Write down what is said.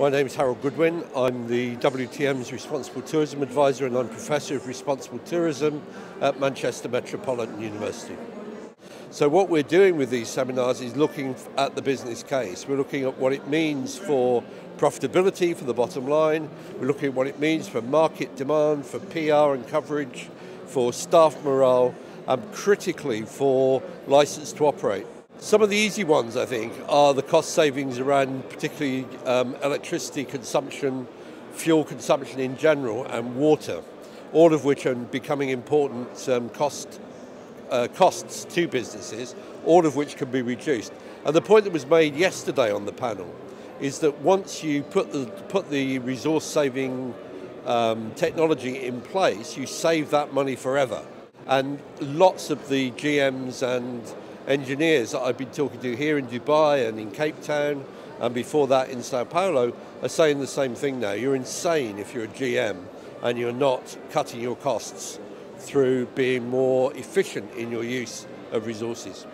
My name is Harold Goodwin. I'm the WTM's Responsible Tourism Advisor and I'm Professor of Responsible Tourism at Manchester Metropolitan University. So what we're doing with these seminars is looking at the business case. We're looking at what it means for profitability for the bottom line. We're looking at what it means for market demand, for PR and coverage, for staff morale, and critically for license to operate. Some of the easy ones, I think, are the cost savings around particularly um, electricity consumption, fuel consumption in general, and water, all of which are becoming important um, cost, uh, costs to businesses, all of which can be reduced. And the point that was made yesterday on the panel is that once you put the, put the resource saving um, technology in place, you save that money forever. And lots of the GMs and engineers that I've been talking to here in Dubai and in Cape Town and before that in Sao Paulo are saying the same thing now. You're insane if you're a GM and you're not cutting your costs through being more efficient in your use of resources.